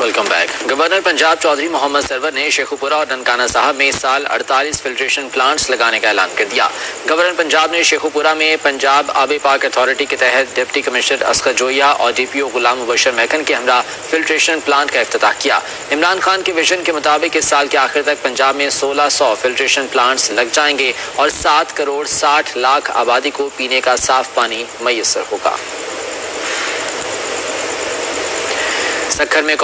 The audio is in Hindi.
Welcome back governor Punjab Chaudhry Mohammad Sarwar ने शेखुपुरा और ननकाना साहब में इस साल 48 फिल्ट्रेशन प्लांट्स लगाने का ऐलान कर दिया गवर्नर पंजाब ने शेखुपुरा में पंजाब आबे पाक अथॉरिटी के तहत डिप्टी कमिश्नर असकर जोया और डीपीओ गुलाम मुबशर महकन के हमरा फिल्ट्रेशन प्लांट का अफ्ताह किया। इमरान खान के विजन के मुताबिक इस साल के आखिर तक पंजाब में सोलह सौ फिल्ट्रेशन प्लांट्स लग जाएँगे और सात करोड़ साठ लाख आबादी को पीने का साफ़ पानी मैसर होगा। सखर में